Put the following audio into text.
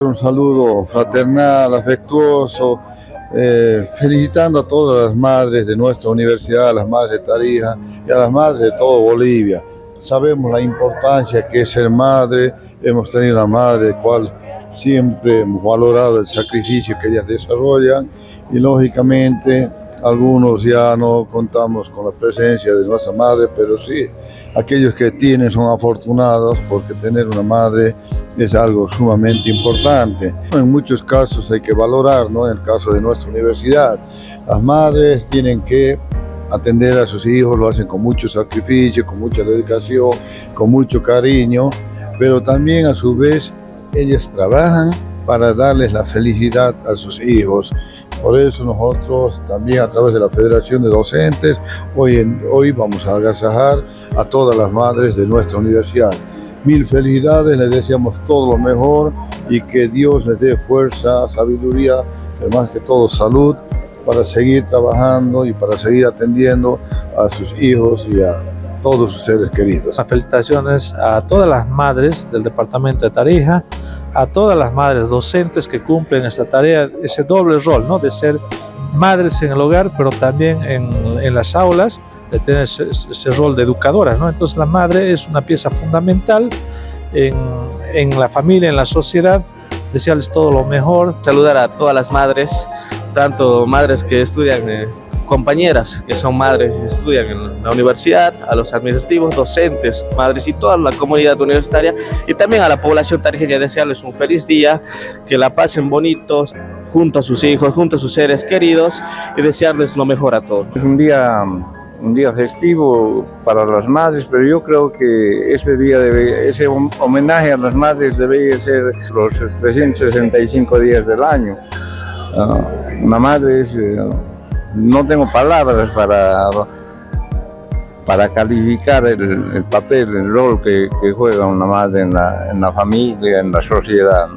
Un saludo fraternal, afectuoso, eh, felicitando a todas las madres de nuestra universidad, a las madres de Tarija y a las madres de todo Bolivia. Sabemos la importancia que es ser madre, hemos tenido una madre cual siempre hemos valorado el sacrificio que ellas desarrollan y lógicamente algunos ya no contamos con la presencia de nuestra madre, pero sí, aquellos que tienen son afortunados porque tener una madre es algo sumamente importante. En muchos casos hay que valorar, ¿no? En el caso de nuestra universidad, las madres tienen que atender a sus hijos, lo hacen con mucho sacrificio, con mucha dedicación, con mucho cariño, pero también a su vez ellas trabajan para darles la felicidad a sus hijos. Por eso nosotros también a través de la Federación de Docentes, hoy, en, hoy vamos a agasajar a todas las madres de nuestra universidad. Mil felicidades, les deseamos todo lo mejor y que Dios les dé fuerza, sabiduría, pero más que todo salud para seguir trabajando y para seguir atendiendo a sus hijos y a todos sus seres queridos. Felicitaciones a todas las madres del departamento de Tarija, a todas las madres docentes que cumplen esta tarea, ese doble rol, ¿no? De ser madres en el hogar, pero también en, en las aulas, de tener ese, ese, rol de educadora, ¿no? Entonces la madre es una pieza fundamental en, en la familia, en la sociedad, desearles todo lo mejor. Saludar a todas las madres, tanto madres que estudian eh, compañeras que son madres estudian en la universidad, a los administrativos, docentes, madres y toda la comunidad universitaria y también a la población tarijeña desearles un feliz día, que la pasen bonitos junto a sus hijos, junto a sus seres queridos y desearles lo mejor a todos. Es un día un día festivo para las madres, pero yo creo que ese día debe, ese homenaje a las madres debe ser los 365 días del año. Uh, madre es uh, no tengo palabras para, para calificar el, el papel, el rol que, juega una madre en la, familia, en la sociedad.